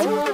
Oh.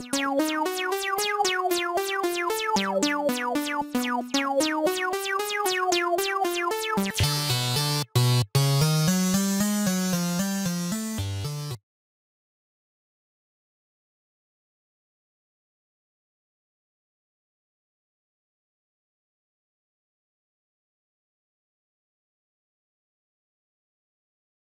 you.